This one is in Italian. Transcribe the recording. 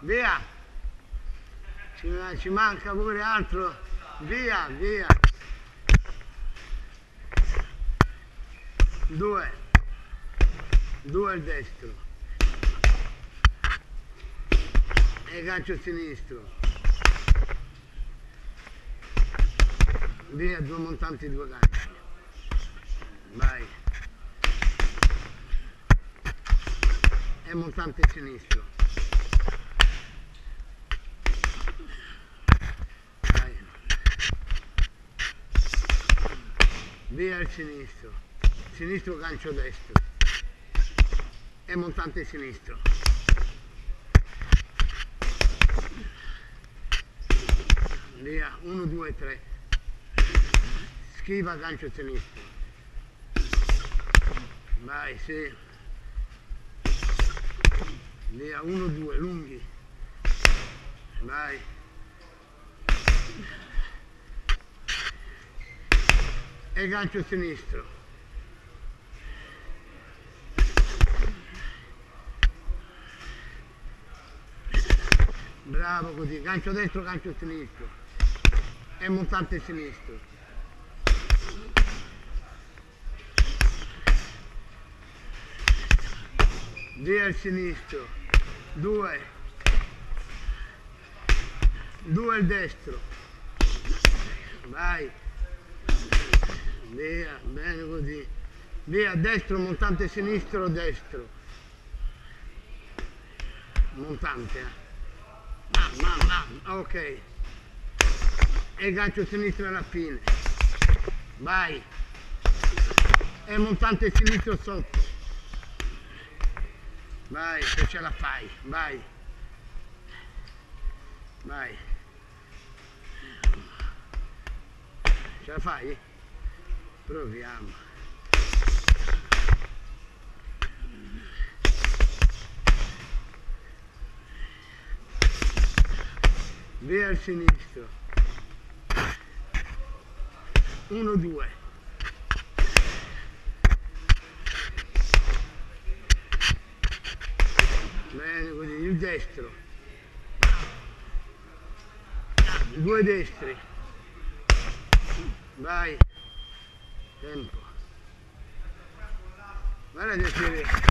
via. Ci, ci manca pure altro, via, via. Due, due al destro. E gancio sinistro. Via, due montanti, due ganci. Vai. E montante sinistro. Vai. Via il sinistro. Sinistro gancio destro. E montante sinistro. Via, 1, 2, 3. Schiva gancio sinistro. Vai, sì. Via, 1, 2, lunghi. Vai. E gancio sinistro. Bravo così, gancio destro, gancio sinistro. E montante sinistro. Via il sinistro. Due. Due il destro. Vai. Via, bene così. Via, destro, montante sinistro, destro. Montante, eh. Ah, ma, ma, ok. E gancio sinistro alla fine. Vai. E montante sinistro sotto. Vai, se ce la fai, vai. Vai. Ce la fai? Proviamo. Via al sinistro. 1, 2. Bene così, il destro. Due destri. Vai. Tempo. Guarda che